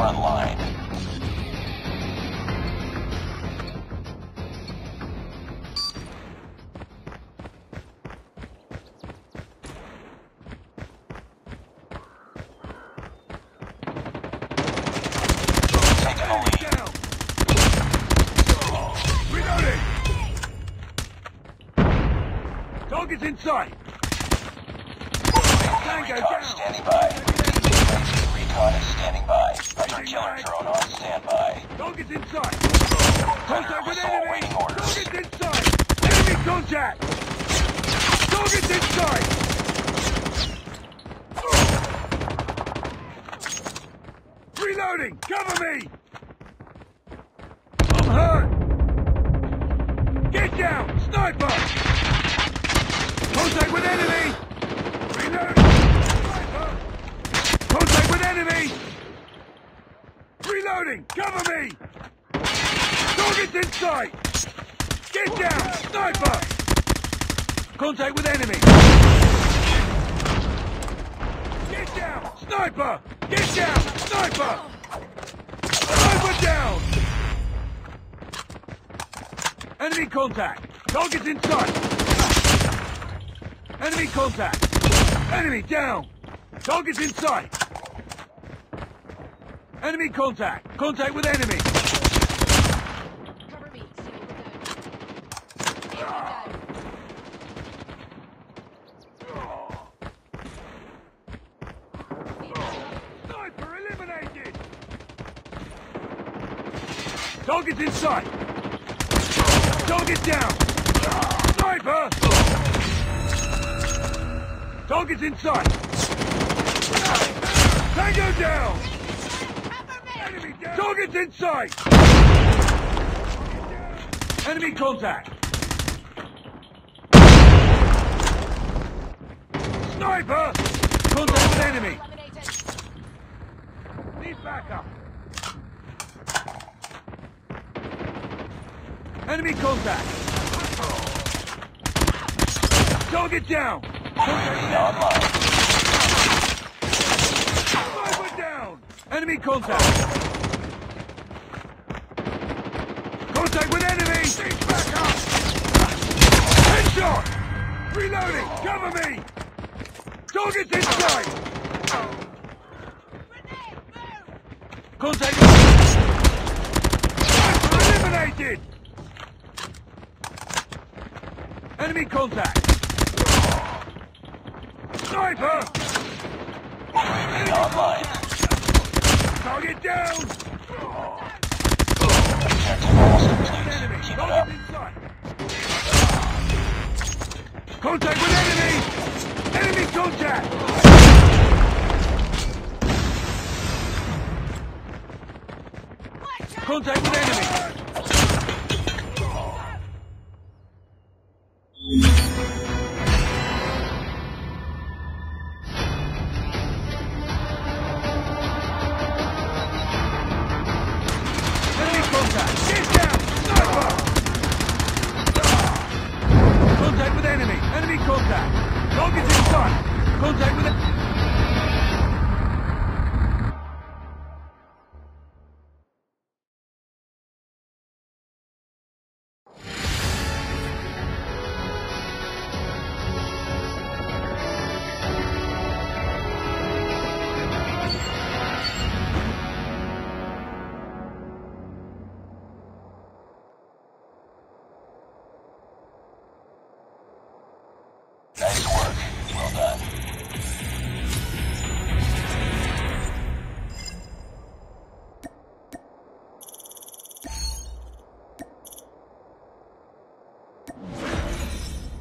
front line. Taking the lead. Down. Reloading. Target's in sight. Tango down. standing by. Target's in sight. Contact with enemy. Target's in sight. Enemy contact. Target's in sight. Reloading. Cover me. I'm hurt. Get down. Sniper. Contact with enemy. Reloading. Sniper. Contact with enemy. Reloading. Cover me. Target's in sight! Get down! Sniper! Contact with enemy! Get down! Sniper! Get down! Sniper! Sniper down! Enemy contact! Target's in sight! Enemy contact! Enemy down! Target's in sight! Enemy contact! Contact with enemy! Cover me. See what we're doing. Sniper eliminated! Target's in sight! Target down! Sniper! Target's in sight! Tango down! Down! Target's in sight! Enemy contact! Sniper! Contact enemy! Need backup! Enemy contact! Target down! UAV online. Sniper down! Enemy contact! Contact with enemy! Need backup! Headshot! Reloading! Cover me! Target's in sight! Contact eliminated! Enemy contact! Sniper! UAV online. Target down! Contact with enemy! Enemy contact! Contact with enemy! Enemy contact! Get down! Enemy! Contact! Target's in sight! Contact.